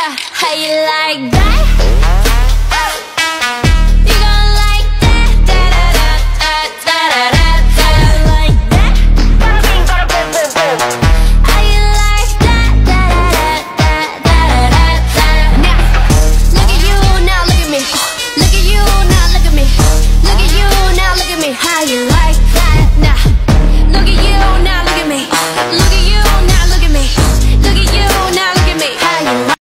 How you like that?